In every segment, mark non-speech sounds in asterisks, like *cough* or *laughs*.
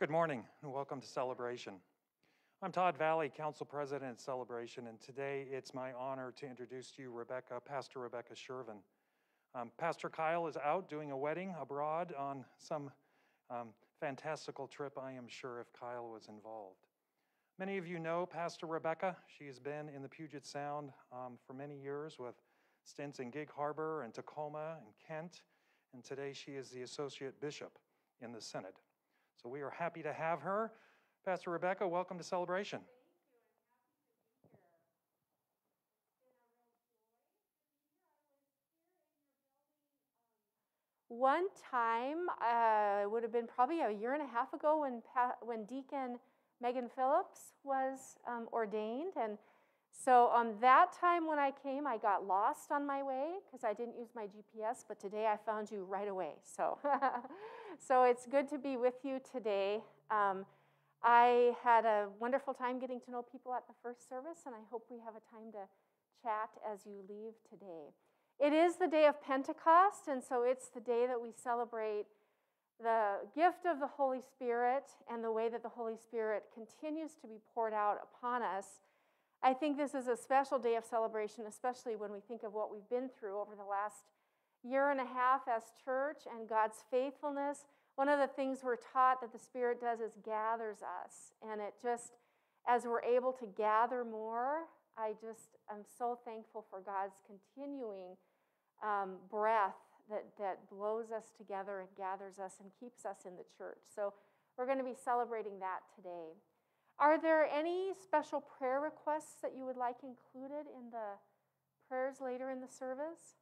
Good morning and welcome to Celebration. I'm Todd Valley, Council President at Celebration, and today it's my honor to introduce to you Rebecca, Pastor Rebecca Shervin. Um, Pastor Kyle is out doing a wedding abroad on some um, fantastical trip, I am sure, if Kyle was involved. Many of you know Pastor Rebecca. She has been in the Puget Sound um, for many years with stints in Gig Harbor and Tacoma and Kent, and today she is the Associate Bishop in the Synod. So we are happy to have her. Pastor Rebecca, welcome to Celebration. One time, uh, it would have been probably a year and a half ago when, pa- when Deacon Megan Phillips was um, ordained. And so um, that time when I came, I got lost on my way because I didn't use my GPS, but today I found you right away. So, *laughs* so it's good to be with you today. Um, I had a wonderful time getting to know people at the first service, and I hope we have a time to chat as you leave today. It is the day of Pentecost, and so it's the day that we celebrate the gift of the Holy Spirit and the way that the Holy Spirit continues to be poured out upon us. I think this is a special day of celebration, especially when we think of what we've been through over the last year and a half as church and God's faithfulness. One of the things we're taught that the Spirit does is gathers us. And it just, as we're able to gather more, I just am so thankful for God's continuing um, breath that, that blows us together and gathers us and keeps us in the church. So we're going to be celebrating that today. Are there any special prayer requests that you would like included in the prayers later in the service?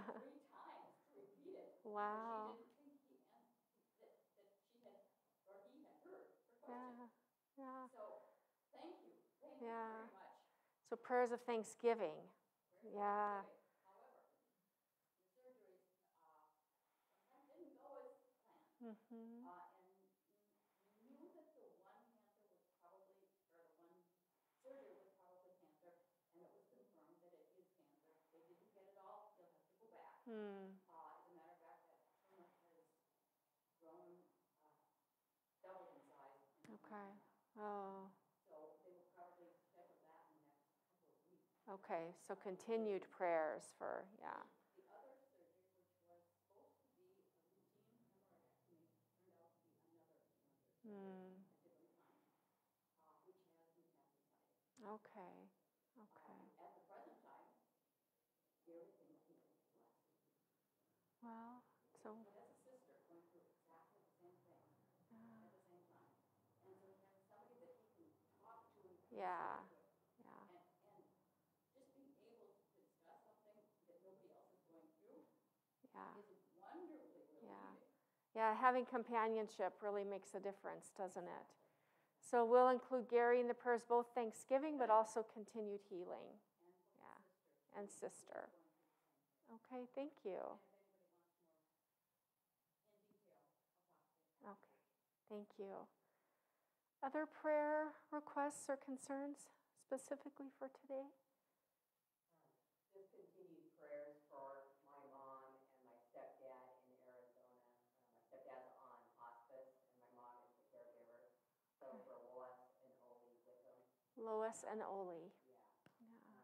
Three times to repeat it. wow. She didn't think he meant that, that she had, or he had heard her Yeah. question. Yeah. So, thank you, thank you very much. So prayers of thanksgiving. Yeah. However, the surgery, uh, didn't go as planned. Mm-hmm. Uh, and we knew that the one cancer was probably, or the one surgery was probably cancer, and it was confirmed that it is cancer. They didn't get it all, still have to go back. Hmm. Uh, as a matter of fact, that tumor has grown, uh, doubled in size. in Okay. and a half. Oh. So they will probably check with that in the next couple of weeks. Okay. So continued prayers for yeah. The other surgery, which was supposed to be a routine hemorrhectomy, turned out to be another, Hmm. a different kind, uh, which has metastasized. Okay. Okay. Um, At the present time, Gary thinks he is last. Well. So. But as a sister, going through exactly the same thing Yeah. at the same time. And so he has somebody that he can talk to and Yeah. Yeah. And, and just being able to discuss something that nobody else is going through Yeah. is wonderfully Yeah. Yeah. Having companionship really makes a difference, doesn't it? So we'll include Gary in the prayers, both Thanksgiving, but also continued healing. Yeah. And sister. Okay. Thank you. Okay, thank you. Other prayer requests or concerns specifically for today? Just continued prayers for my mom and my stepdad in Arizona. Uh, My stepdad's on hospice and my mom is the caregiver. So for Lois and Oli Wickham, Lois and Oli. yeah. Yeah. um,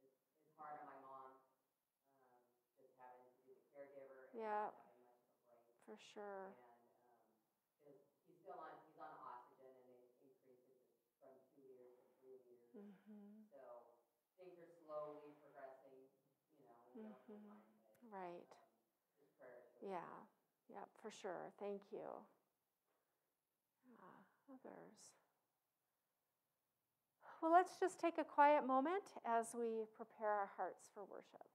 It's, it's hard on my mom, um, just having to be the caregiver and Yeah. not much of a break. For sure. And, um, cause he's still on, he's on oxygen and they increased it to- from two years to three years. hmm So things are slowly progressing, you know, we don't know Mhm. time, but Right. just prayers for Yeah. Yep, for sure. Thank you. Yeah, others. Well, let's just take a quiet moment as we prepare our hearts for worship.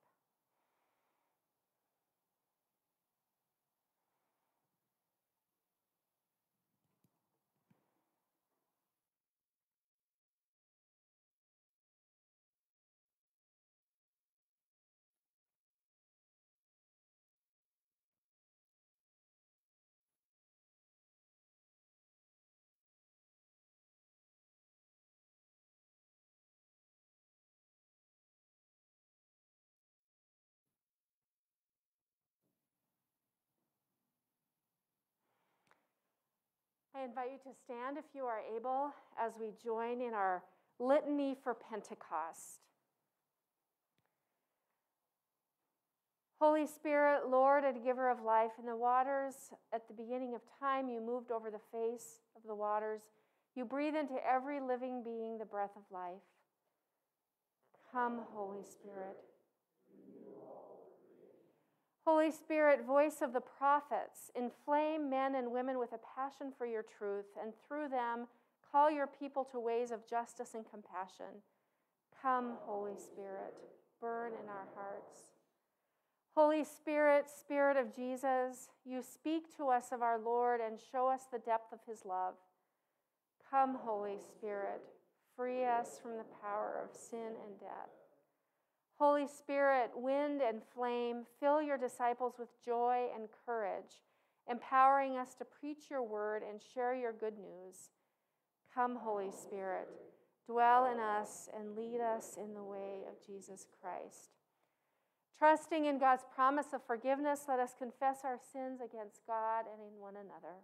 I invite you to stand if you are able as we join in our litany for Pentecost. Holy Spirit, Lord and giver of life, in the waters at the beginning of time, you moved over the face of the waters. You breathe into every living being the breath of life. Come, Holy Spirit. Holy Spirit, voice of the prophets, inflame men and women with a passion for your truth, and through them, call your people to ways of justice and compassion. Come, Holy Spirit, burn in our hearts. Holy Spirit, Spirit of Jesus, you speak to us of our Lord and show us the depth of his love. Come, Holy Spirit, free us from the power of sin and death. Holy Spirit, wind and flame, fill your disciples with joy and courage, empowering us to preach your word and share your good news. Come, Holy Spirit, dwell in us and lead us in the way of Jesus Christ. Trusting in God's promise of forgiveness, let us confess our sins against God and in one another.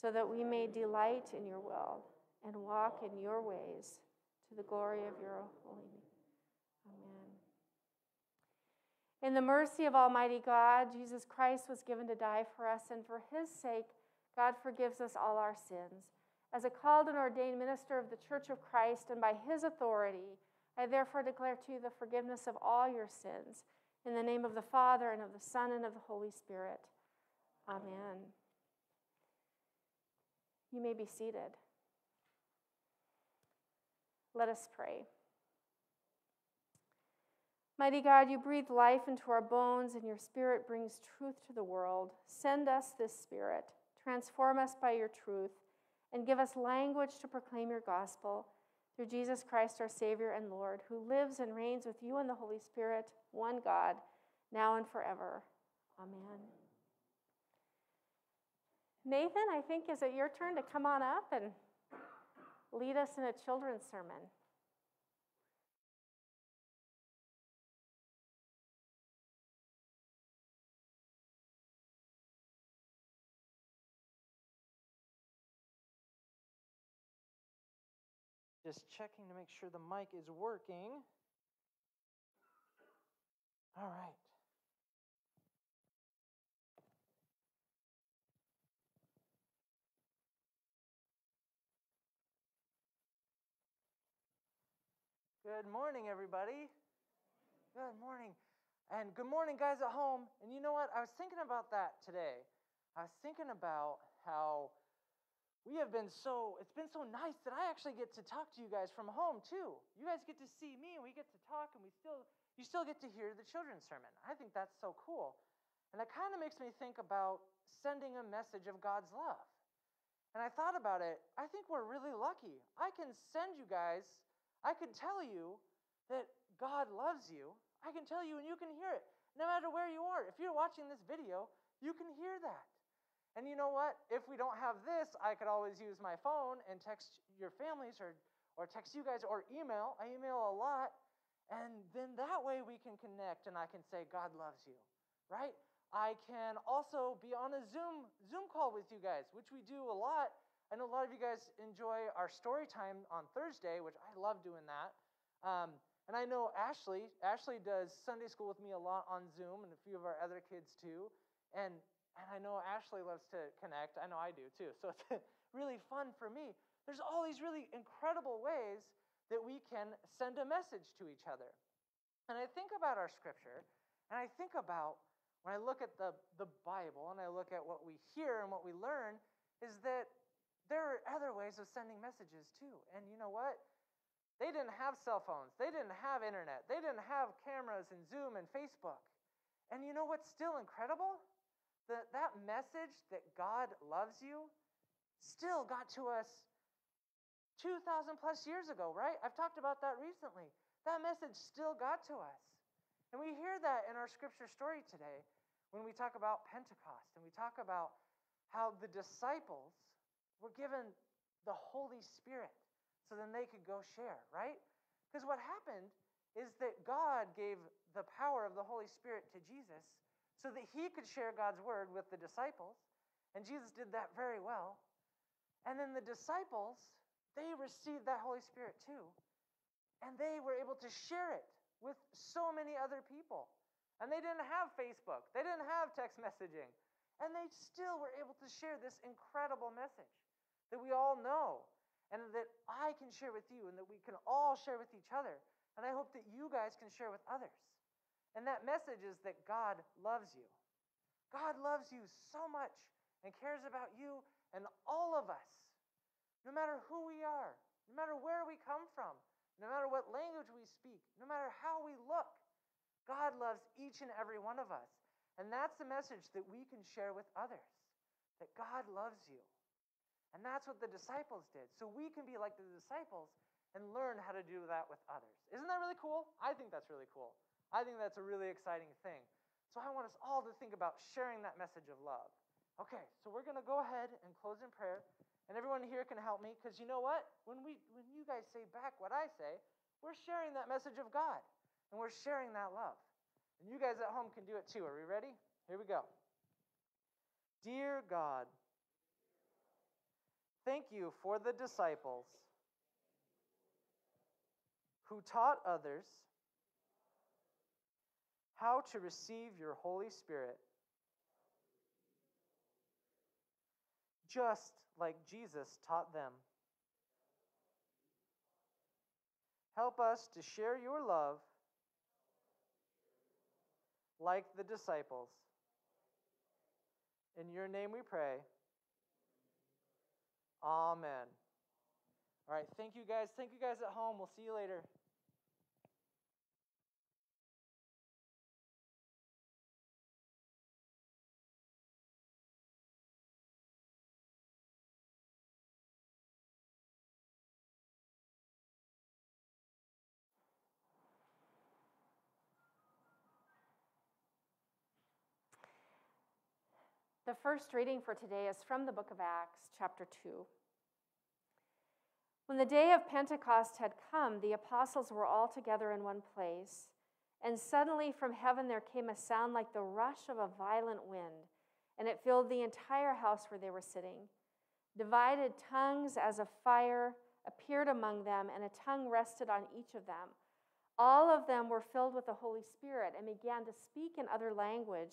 so that we may delight in your will and walk in your ways to the glory of your holy name. Amen. In the mercy of Almighty God, Jesus Christ was given to die for us, and for his sake, God forgives us all our sins. As a called and ordained minister of the Church of Christ, and by his authority, I therefore declare to you the forgiveness of all your sins. In the name of the Father, and of the Son, and of the Holy Spirit. Amen. You may be seated. Let us pray. Mighty God, you breathe life into our bones, and your Spirit brings truth to the world. Send us this Spirit, transform us by your truth, and give us language to proclaim your gospel through Jesus Christ, our Savior and Lord, who lives and reigns with you and the Holy Spirit, one God, now and forever. Amen. Nathan, I think, is it your turn to come on up and lead us in a children's sermon? Just checking to make sure the mic is working. All right. Good morning, everybody. Good morning. And good morning, guys at home. And you know what? I was thinking about that today. I was thinking about how we have been so, it's been so nice that I actually get to talk to you guys from home too. You guys get to see me and we get to talk and we still, you still get to hear the children's sermon. I think that's so cool. And that kind of makes me think about sending a message of God's love. And I thought about it. I think we're really lucky. I can send you guys I can tell you that God loves you. I can tell you and you can hear it no matter where you are. If you're watching this video, you can hear that. And you know what? If we don't have this, I could always use my phone and text your families or, or text you guys or email. I email a lot. And then that way we can connect and I can say, God loves you, right? I can also be on a Zoom Zoom call with you guys, which we do a lot I know a lot of you guys enjoy our story time on Thursday, which I love doing that. Um, and I know Ashley, Ashley does Sunday school with me a lot on Zoom, and a few of our other kids too. And and I know Ashley loves to connect. I know I do too. So it's *laughs* really fun for me. There's all these really incredible ways that we can send a message to each other. And I think about our scripture, and I think about when I look at the, the Bible and I look at what we hear and what we learn, is that there are other ways of sending messages too. And you know what? They didn't have cell phones, they didn't have internet, they didn't have cameras and Zoom and Facebook. And you know what's still incredible? That that message that God loves you still got to us 2,000 plus years ago, right? I've talked about that recently. That message still got to us. And we hear that in our scripture story today when we talk about Pentecost and we talk about how the disciples were given the Holy Spirit so then they could go share, right? Because what happened is that God gave the power of the Holy Spirit to Jesus so that he could share God's word with the disciples. And Jesus did that very well. And then the disciples, they received that Holy Spirit too. And they were able to share it with so many other people. And they didn't have Facebook, they didn't have text messaging. And they still were able to share this incredible message that we all know and that I can share with you and that we can all share with each other. And I hope that you guys can share with others. And that message is that God loves you. God loves you so much and cares about you and all of us, no matter who we are, no matter where we come from, no matter what language we speak, no matter how we look. God loves each and every one of us. And that's the message that we can share with others that God loves you. And that's what the disciples did. So we can be like the disciples and learn how to do that with others. Isn't that really cool? I think that's really cool. I think that's a really exciting thing. So I want us all to think about sharing that message of love. Okay, so we're going to go ahead and close in prayer. And everyone here can help me because you know what? When we when you guys say back what I say, we're sharing that message of God and we're sharing that love. And you guys at home can do it too. Are we ready? Here we go. Dear God, Thank you for the disciples who taught others how to receive your Holy Spirit, just like Jesus taught them. Help us to share your love like the disciples. In your name we pray. Amen. All right, thank you guys. Thank you guys at home. We'll see you later. The first reading for today is from the book of Acts, chapter 2. When the day of Pentecost had come, the apostles were all together in one place. And suddenly from heaven there came a sound like the rush of a violent wind, and it filled the entire house where they were sitting. Divided tongues as of fire appeared among them, and a tongue rested on each of them. All of them were filled with the Holy Spirit and began to speak in other language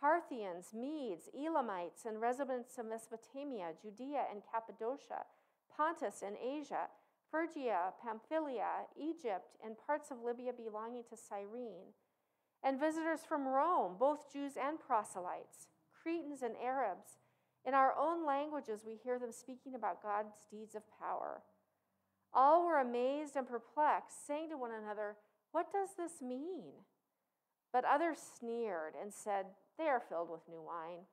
Parthians, Medes, Elamites, and residents of Mesopotamia, Judea and Cappadocia, Pontus and Asia, Phrygia, Pamphylia, Egypt, and parts of Libya belonging to Cyrene, and visitors from Rome, both Jews and proselytes, Cretans and Arabs. In our own languages, we hear them speaking about God's deeds of power. All were amazed and perplexed, saying to one another, What does this mean? But others sneered and said, they are filled with new wine.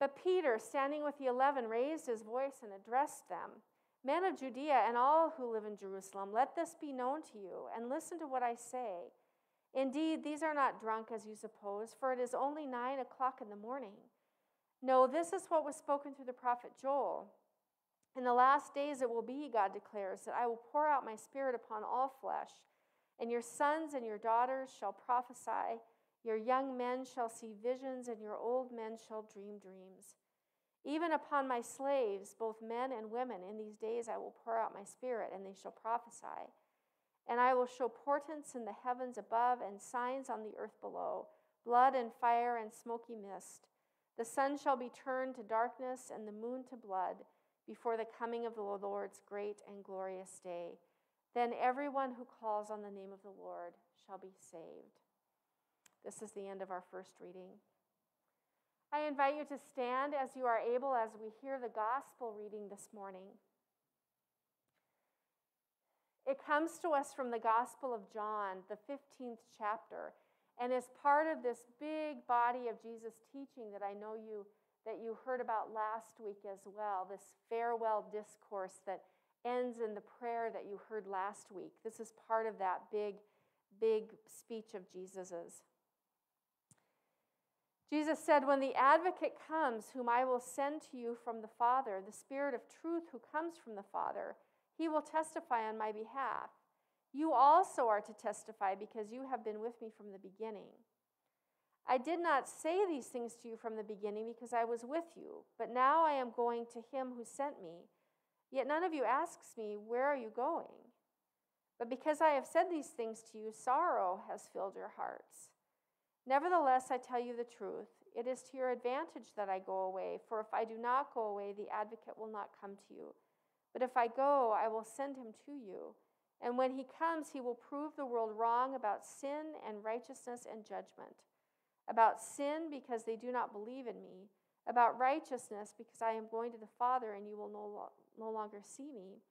But Peter, standing with the eleven, raised his voice and addressed them Men of Judea and all who live in Jerusalem, let this be known to you, and listen to what I say. Indeed, these are not drunk as you suppose, for it is only nine o'clock in the morning. No, this is what was spoken through the prophet Joel. In the last days it will be, God declares, that I will pour out my spirit upon all flesh, and your sons and your daughters shall prophesy. Your young men shall see visions, and your old men shall dream dreams. Even upon my slaves, both men and women, in these days I will pour out my spirit, and they shall prophesy. And I will show portents in the heavens above and signs on the earth below blood and fire and smoky mist. The sun shall be turned to darkness and the moon to blood before the coming of the Lord's great and glorious day. Then everyone who calls on the name of the Lord shall be saved. This is the end of our first reading. I invite you to stand as you are able as we hear the gospel reading this morning. It comes to us from the Gospel of John, the 15th chapter, and is part of this big body of Jesus teaching that I know you that you heard about last week as well, this farewell discourse that ends in the prayer that you heard last week. This is part of that big big speech of Jesus's. Jesus said, When the advocate comes, whom I will send to you from the Father, the Spirit of truth who comes from the Father, he will testify on my behalf. You also are to testify because you have been with me from the beginning. I did not say these things to you from the beginning because I was with you, but now I am going to him who sent me. Yet none of you asks me, Where are you going? But because I have said these things to you, sorrow has filled your hearts. Nevertheless, I tell you the truth. It is to your advantage that I go away, for if I do not go away, the advocate will not come to you. But if I go, I will send him to you. And when he comes, he will prove the world wrong about sin and righteousness and judgment. About sin, because they do not believe in me. About righteousness, because I am going to the Father and you will no, no longer see me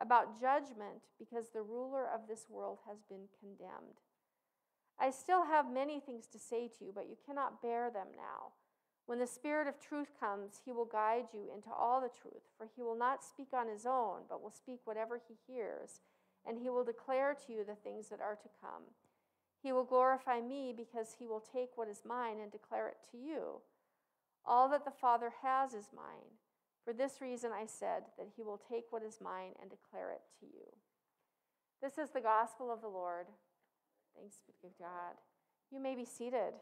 about judgment because the ruler of this world has been condemned. I still have many things to say to you, but you cannot bear them now. When the Spirit of truth comes, he will guide you into all the truth, for he will not speak on his own, but will speak whatever he hears, and he will declare to you the things that are to come. He will glorify me because he will take what is mine and declare it to you. All that the Father has is mine. For this reason I said that he will take what is mine and declare it to you. This is the gospel of the Lord. Thanks be to God. You may be seated.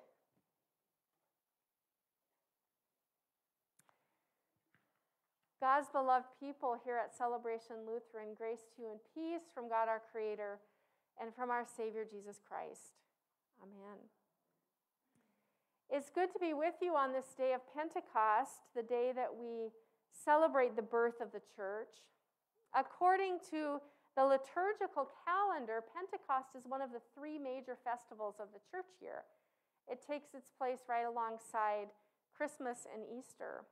God's beloved people here at Celebration Lutheran, grace to you and peace from God our Creator and from our Savior Jesus Christ. Amen. It's good to be with you on this day of Pentecost, the day that we celebrate the birth of the church. According to the liturgical calendar, Pentecost is one of the three major festivals of the church year. It takes its place right alongside Christmas and Easter.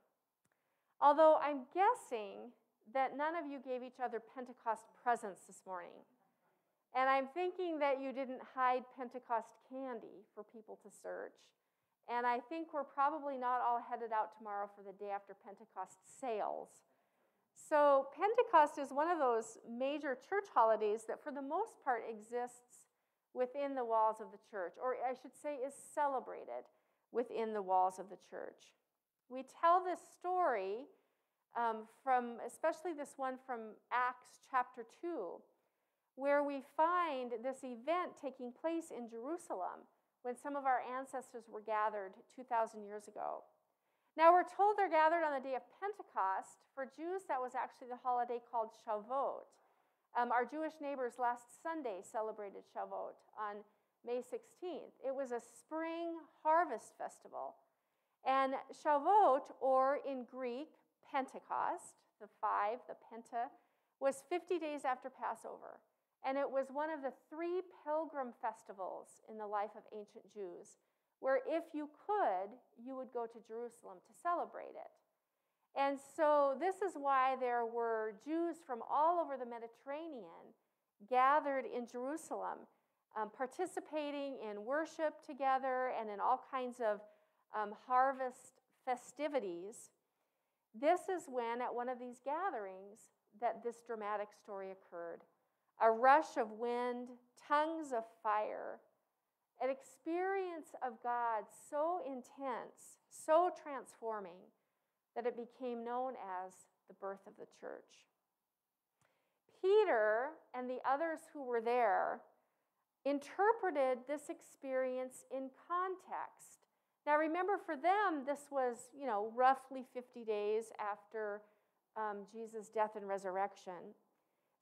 Although I'm guessing that none of you gave each other Pentecost presents this morning. And I'm thinking that you didn't hide Pentecost candy for people to search. And I think we're probably not all headed out tomorrow for the day after Pentecost sales. So, Pentecost is one of those major church holidays that, for the most part, exists within the walls of the church, or I should say, is celebrated within the walls of the church. We tell this story um, from, especially this one from Acts chapter 2, where we find this event taking place in Jerusalem when some of our ancestors were gathered 2,000 years ago. Now, we're told they're gathered on the day of Pentecost. For Jews, that was actually the holiday called Shavuot. Um, our Jewish neighbors last Sunday celebrated Shavuot on May 16th. It was a spring harvest festival. And Shavuot, or in Greek, Pentecost, the five, the Penta, was 50 days after Passover. And it was one of the three pilgrim festivals in the life of ancient Jews, where if you could, you would go to Jerusalem to celebrate it. And so, this is why there were Jews from all over the Mediterranean gathered in Jerusalem, um, participating in worship together and in all kinds of um, harvest festivities. This is when, at one of these gatherings, that this dramatic story occurred a rush of wind, tongues of fire, an experience of God so intense, so transforming, that it became known as the birth of the church. Peter and the others who were there interpreted this experience in context. Now, remember, for them, this was, you know, roughly 50 days after um, Jesus' death and resurrection.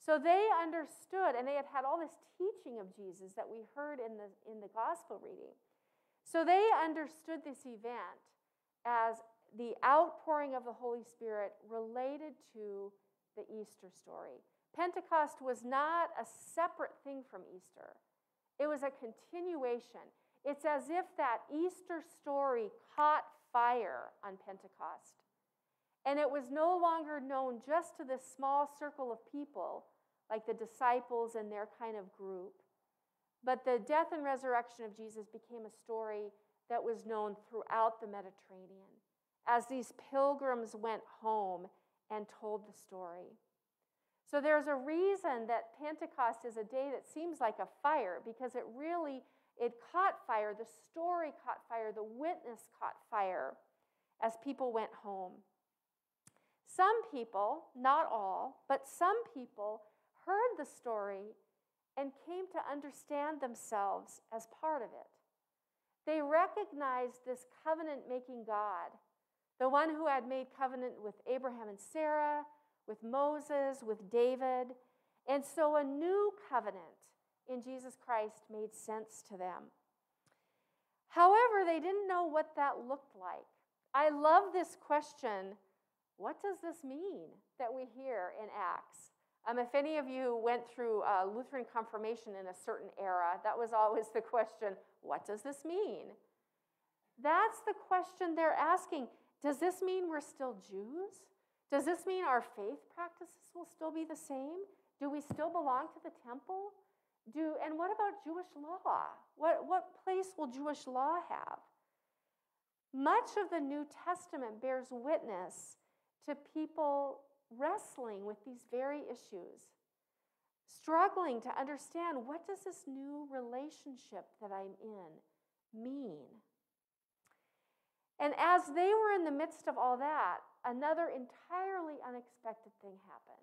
So they understood, and they had had all this teaching of Jesus that we heard in the, in the gospel reading. So they understood this event as the outpouring of the Holy Spirit related to the Easter story. Pentecost was not a separate thing from Easter, it was a continuation. It's as if that Easter story caught fire on Pentecost. And it was no longer known just to this small circle of people, like the disciples and their kind of group. But the death and resurrection of Jesus became a story that was known throughout the Mediterranean as these pilgrims went home and told the story. So there's a reason that Pentecost is a day that seems like a fire because it really it caught fire, the story caught fire, the witness caught fire as people went home. Some people, not all, but some people heard the story and came to understand themselves as part of it. They recognized this covenant making God, the one who had made covenant with Abraham and Sarah, with Moses, with David. And so a new covenant in Jesus Christ made sense to them. However, they didn't know what that looked like. I love this question what does this mean that we hear in Acts? Um, if any of you went through uh, Lutheran confirmation in a certain era, that was always the question what does this mean? That's the question they're asking. Does this mean we're still Jews? Does this mean our faith practices will still be the same? Do we still belong to the temple? Do, and what about Jewish law? What, what place will Jewish law have? Much of the New Testament bears witness to people wrestling with these very issues, struggling to understand what does this new relationship that I'm in mean? And as they were in the midst of all that, another entirely unexpected thing happened.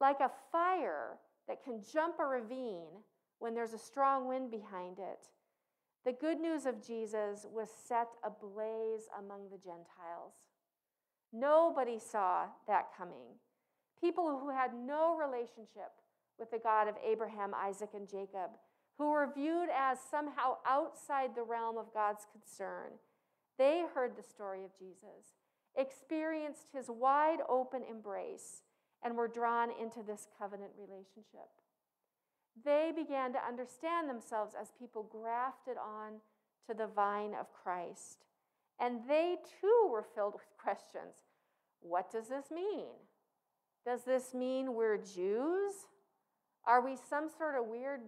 Like a fire that can jump a ravine when there's a strong wind behind it, the good news of Jesus was set ablaze among the Gentiles. Nobody saw that coming. People who had no relationship with the God of Abraham, Isaac, and Jacob, who were viewed as somehow outside the realm of God's concern, they heard the story of Jesus, experienced his wide open embrace, and were drawn into this covenant relationship. They began to understand themselves as people grafted on to the vine of Christ. And they too were filled with questions. What does this mean? Does this mean we're Jews? Are we some sort of weird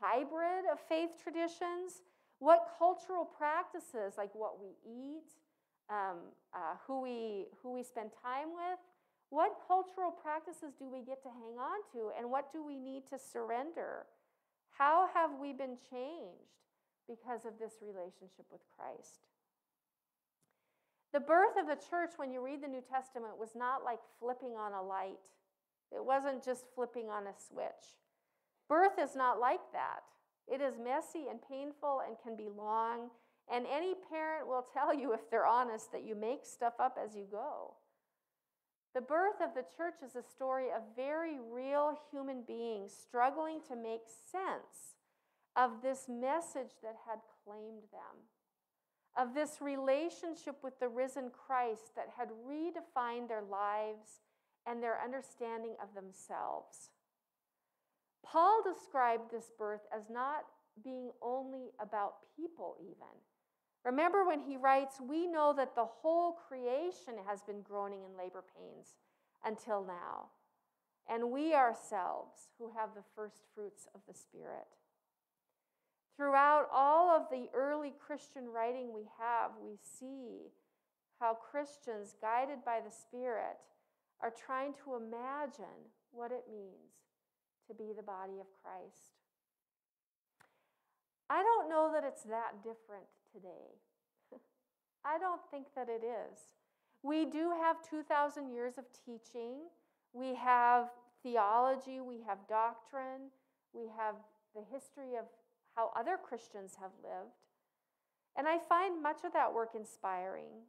hybrid of faith traditions? What cultural practices, like what we eat, um, uh, who, we, who we spend time with, what cultural practices do we get to hang on to, and what do we need to surrender? How have we been changed because of this relationship with Christ? The birth of the church, when you read the New Testament, was not like flipping on a light. It wasn't just flipping on a switch. Birth is not like that. It is messy and painful and can be long. And any parent will *laughs* tell you, if they're honest, that you make stuff up as you go. The birth of the church is a story of very real human beings struggling to make sense of this message that had claimed them, of this relationship with the risen Christ that had redefined their lives and their understanding of themselves. Paul described this birth as not being only about people, even. Remember when he writes, We know that the whole creation has been groaning in labor pains until now, and we ourselves who have the first fruits of the Spirit. Throughout all of the early Christian writing we have, we see how Christians, guided by the Spirit, are trying to imagine what it means to be the body of Christ. I don't know that it's that different today. *laughs* I don't think that it is. We do have 2,000 years of teaching. We have theology, we have doctrine, we have the history of how other Christians have lived. And I find much of that work inspiring.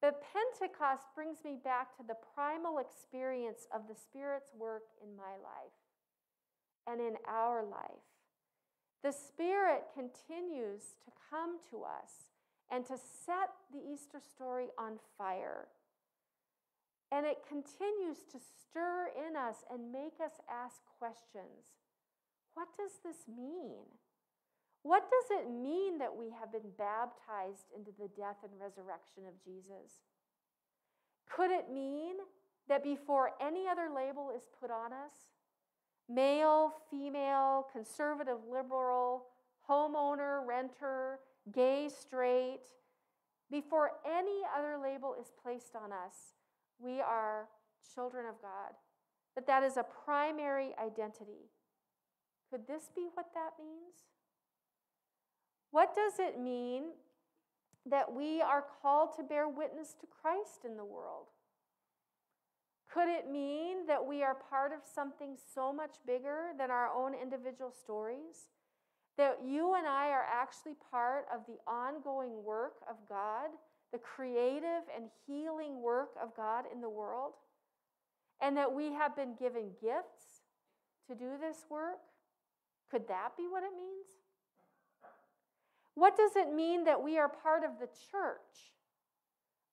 But Pentecost brings me back to the primal experience of the Spirit's work in my life and in our life. The Spirit continues to come to us and to set the Easter story on fire. And it continues to stir in us and make us ask questions. What does this mean? What does it mean that we have been baptized into the death and resurrection of Jesus? Could it mean that before any other label is put on us, male, female, conservative, liberal, homeowner, renter, gay, straight, before any other label is placed on us, we are children of God. That that is a primary identity. Could this be what that means? What does it mean that we are called to bear witness to Christ in the world? Could it mean that we are part of something so much bigger than our own individual stories? That you and I are actually part of the ongoing work of God, the creative and healing work of God in the world? And that we have been given gifts to do this work? Could that be what it means? What does it mean that we are part of the church?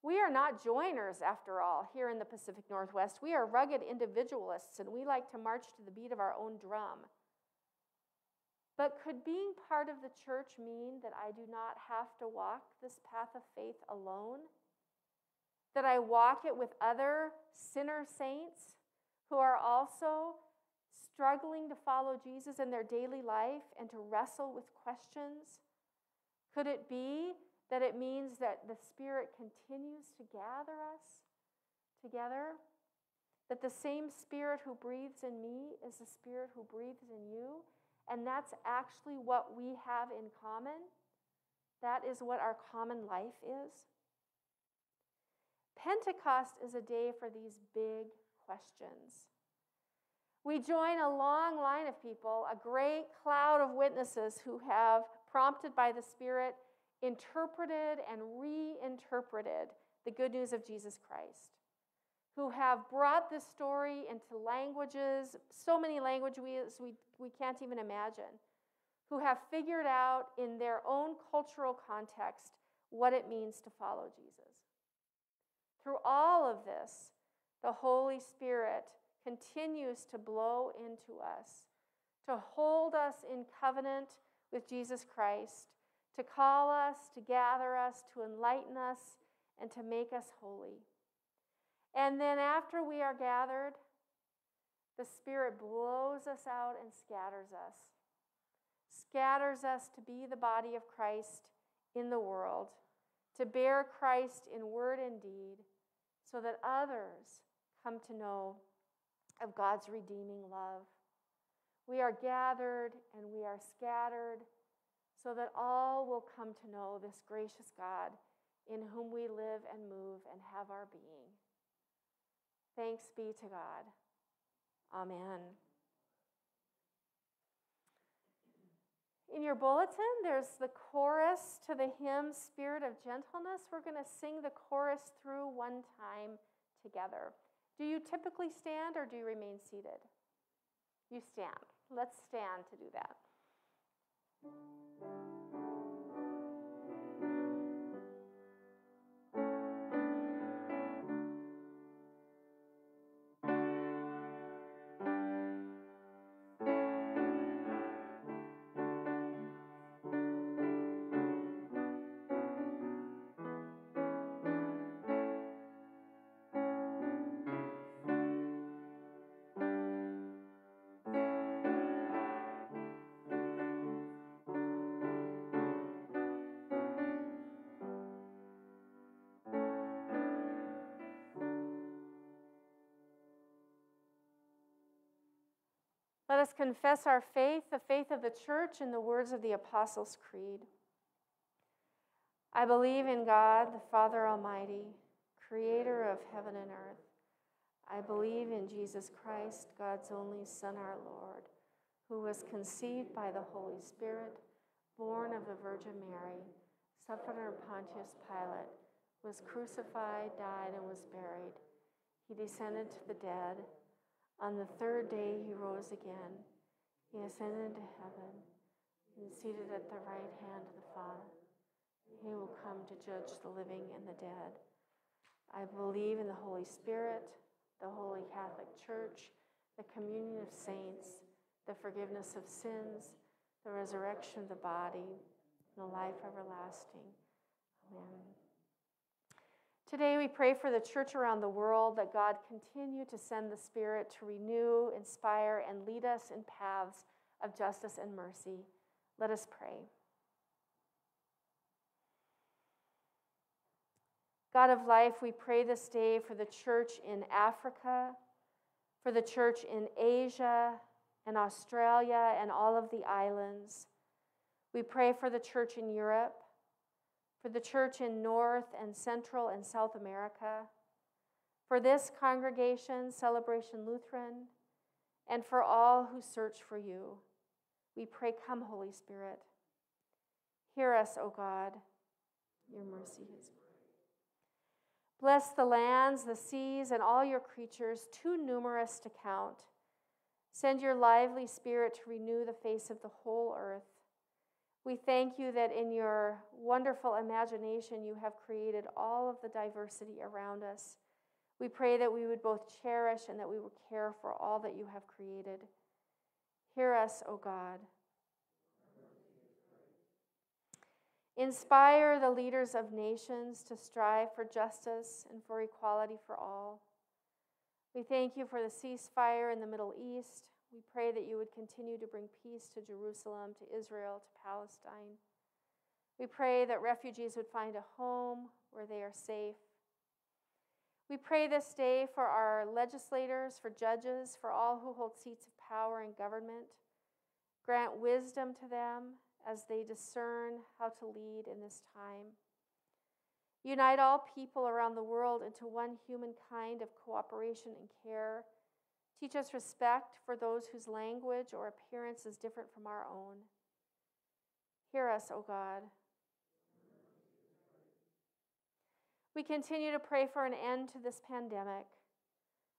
We are not joiners, after all, here in the Pacific Northwest. We are rugged individualists and we like to march to the beat of our own drum. But could being part of the church mean that I do not have to walk this path of faith alone? That I walk it with other sinner saints who are also struggling to follow Jesus in their daily life and to wrestle with questions? Could it be that it means that the Spirit continues to gather us together? That the same Spirit who breathes in me is the Spirit who breathes in you? And that's actually what we have in common. That is what our common life is. Pentecost is a day for these big questions. We join a long line of people, a great cloud of witnesses who have, prompted by the Spirit, interpreted and reinterpreted the good news of Jesus Christ, who have brought this story into languages, so many languages we, we can't even imagine, who have figured out in their own cultural context what it means to follow Jesus. Through all of this, the Holy Spirit continues to blow into us, to hold us in covenant with Jesus Christ, to call us, to gather us, to enlighten us, and to make us holy. And then after we are gathered, the Spirit blows us out and scatters us. Scatters us to be the body of Christ in the world, to bear Christ in word and deed, so that others come to know of God's redeeming love. We are gathered and we are scattered so that all will come to know this gracious God in whom we live and move and have our being. Thanks be to God. Amen. In your bulletin, there's the chorus to the hymn Spirit of Gentleness. We're going to sing the chorus through one time together. Do you typically stand or do you remain seated? You stand. Let's stand to do that. Let us confess our faith, the faith of the church, in the words of the Apostles' Creed. I believe in God, the Father Almighty, creator of heaven and earth. I believe in Jesus Christ, God's only Son, our Lord, who was conceived by the Holy Spirit, born of the Virgin Mary, suffered under Pontius Pilate, was crucified, died, and was buried. He descended to the dead. On the third day, he rose again. He ascended into heaven and seated at the right hand of the Father. He will come to judge the living and the dead. I believe in the Holy Spirit, the Holy Catholic Church, the communion of saints, the forgiveness of sins, the resurrection of the body, and the life everlasting. Amen. Today we pray for the church around the world that God continue to send the Spirit to renew, inspire, and lead us in paths of justice and mercy. Let us pray. God of life, we pray this day for the church in Africa, for the church in Asia and Australia and all of the islands. We pray for the church in Europe, for the church in North and Central and South America, for this congregation, Celebration Lutheran, and for all who search for you. We pray, Come, Holy Spirit. Hear us, O God. Your mercy is great. Bless the lands, the seas, and all your creatures, too numerous to count. Send your lively spirit to renew the face of the whole earth. We thank you that in your wonderful imagination you have created all of the diversity around us. We pray that we would both cherish and that we would care for all that you have created. Hear us, O God. Inspire the leaders of nations to strive for justice and for equality for all. We thank you for the ceasefire in the Middle East. We pray that you would continue to bring peace to Jerusalem, to Israel, to Palestine. We pray that refugees would find a home where they are safe. We pray this day for our legislators, for judges, for all who hold seats of power in government. Grant wisdom to them as they discern how to lead in this time. Unite all people around the world into one human kind of cooperation and care. Teach us respect for those whose language or appearance is different from our own. Hear us, O God. We continue to pray for an end to this pandemic.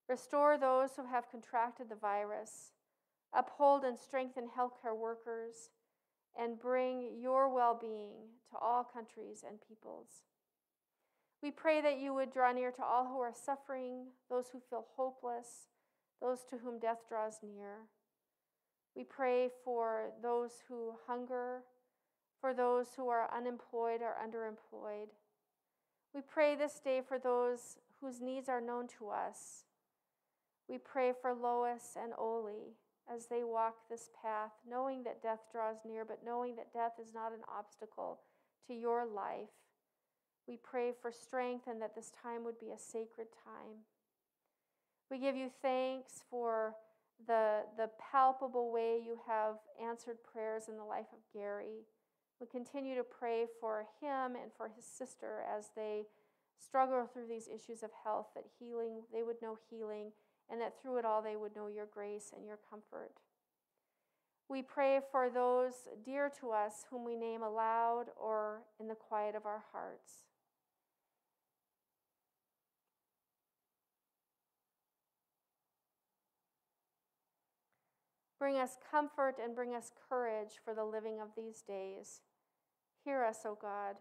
Restore those who have contracted the virus. Uphold and strengthen healthcare workers and bring your well being to all countries and peoples. We pray that you would draw near to all who are suffering, those who feel hopeless, those to whom death draws near. We pray for those who hunger, for those who are unemployed or underemployed. We pray this day for those whose needs are known to us. We pray for Lois and Oli as they walk this path, knowing that death draws near, but knowing that death is not an obstacle to your life. We pray for strength and that this time would be a sacred time. We give you thanks for the, the palpable way you have answered prayers in the life of Gary. We continue to pray for him and for his sister as they struggle through these issues of health, that healing, they would know healing, and that through it all they would know your grace and your comfort. We pray for those dear to us whom we name aloud or in the quiet of our hearts. Bring us comfort and bring us courage for the living of these days. Hear us, O God.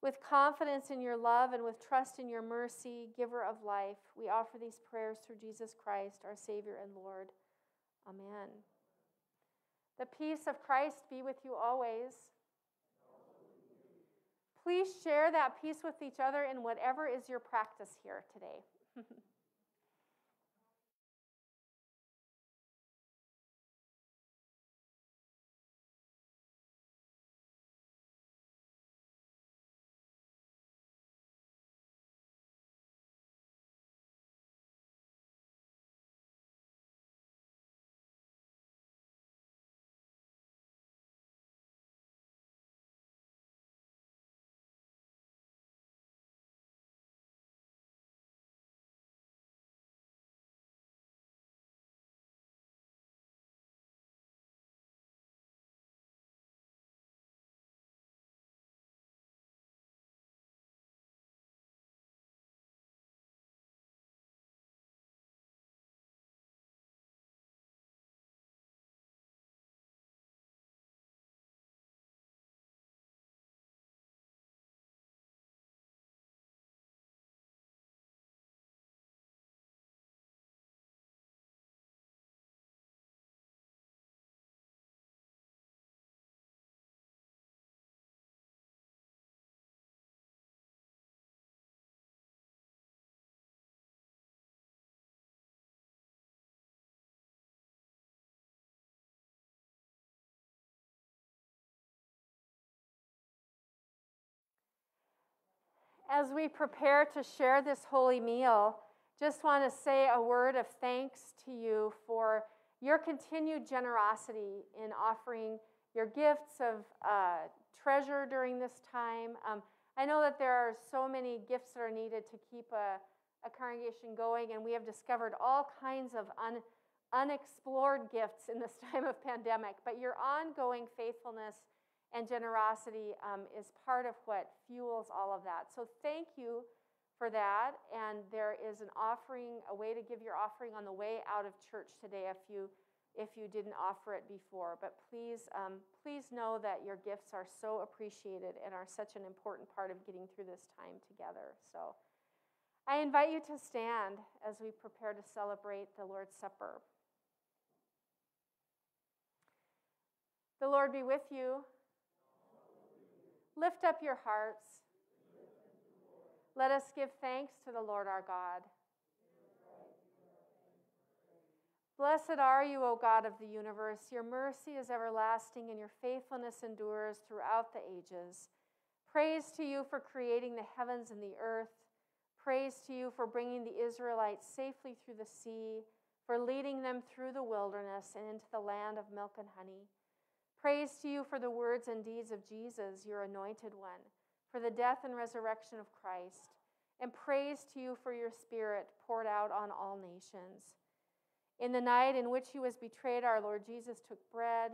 With confidence in your love and with trust in your mercy, giver of life, we offer these prayers through Jesus Christ, our Savior and Lord. Amen. The peace of Christ be with you always. Please share that peace with each other in whatever is your practice here today. *laughs* As we prepare to share this holy meal, just want to say a word of thanks to you for your continued generosity in offering your gifts of uh, treasure during this time. Um, I know that there are so many gifts that are needed to keep a, a congregation going, and we have discovered all kinds of un, unexplored gifts in this *laughs* time of pandemic. But your ongoing faithfulness and generosity um, is part of what fuels all of that. So thank you for that. And there is an offering, a way to give your offering on the way out of church today if you if you didn't offer it before. But please, um, please know that your gifts are so appreciated and are such an important part of getting through this time together. So I invite you to stand as we prepare to celebrate the Lord's Supper. The Lord be with you. Lift up your hearts. Let us give thanks to the Lord our God. Blessed are you, O God of the universe. Your mercy is everlasting, and your faithfulness endures throughout the ages. Praise to you for creating the heavens and the earth. Praise to you for bringing the Israelites safely through the sea, for leading them through the wilderness and into the land of milk and honey. Praise to you for the words and deeds of Jesus, your anointed one, for the death and resurrection of Christ. And praise to you for your Spirit poured out on all nations. In the night in which he was betrayed, our Lord Jesus took bread.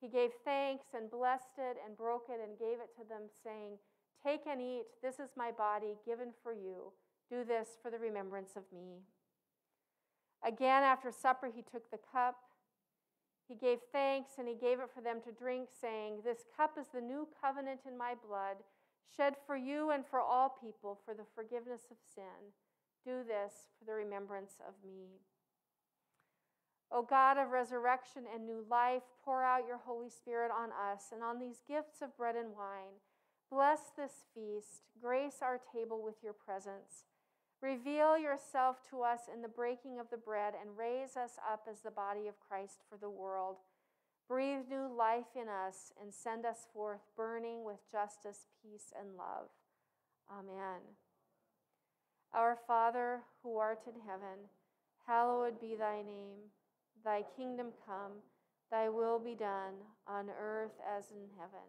He gave thanks and blessed it and broke it and gave it to them, saying, Take and eat. This is my body given for you. Do this for the remembrance of me. Again, after supper, he took the cup. He gave thanks and he gave it for them to drink, saying, This cup is the new covenant in my blood, shed for you and for all people for the forgiveness of sin. Do this for the remembrance of me. O God of resurrection and new life, pour out your Holy Spirit on us and on these gifts of bread and wine. Bless this feast. Grace our table with your presence. Reveal yourself to us in the breaking of the bread and raise us up as the body of Christ for the world. Breathe new life in us and send us forth burning with justice, peace, and love. Amen. Our Father, who art in heaven, hallowed be thy name. Thy kingdom come, thy will be done on earth as in heaven.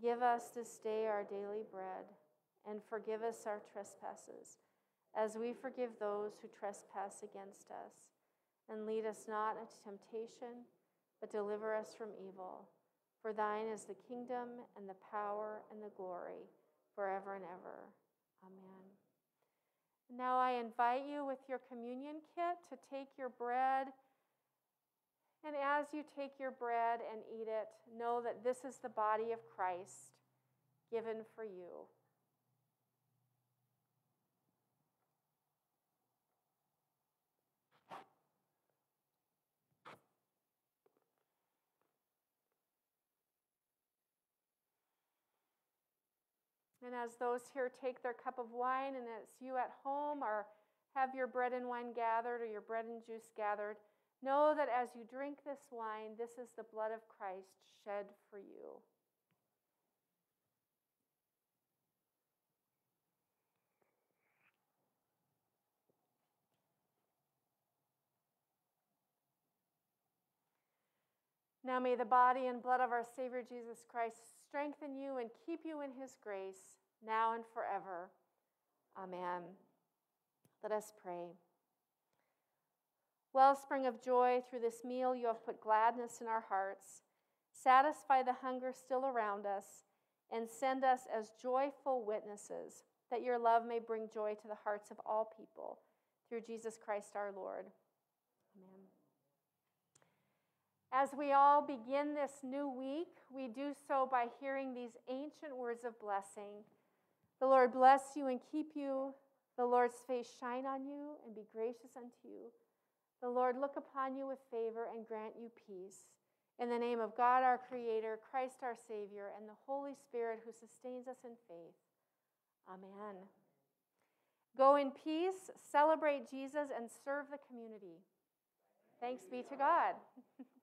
Give us this day our daily bread, and forgive us our trespasses as we forgive those who trespass against us. And lead us not into temptation, but deliver us from evil. For thine is the kingdom, and the power, and the glory, forever and ever. Amen. Now I invite you with your communion kit to take your bread. And as you take your bread and eat it, know that this is the body of Christ given for you. And as those here take their cup of wine, and as you at home or have your bread and wine gathered or your bread and juice gathered, know that as you drink this wine, this is the blood of Christ shed for you. Now may the body and blood of our Savior Jesus Christ strengthen you and keep you in his grace, now and forever. Amen. Let us pray. Wellspring of joy, through this meal you have put gladness in our hearts. Satisfy the hunger still around us, and send us as joyful witnesses, that your love may bring joy to the hearts of all people. Through Jesus Christ our Lord. Amen. As we all begin this new week, we do so by hearing these ancient words of blessing. The Lord bless you and keep you. The Lord's face shine on you and be gracious unto you. The Lord look upon you with favor and grant you peace. In the name of God our Creator, Christ our Savior, and the Holy Spirit who sustains us in faith. Amen. Go in peace, celebrate Jesus, and serve the community. Thanks be to God. *laughs*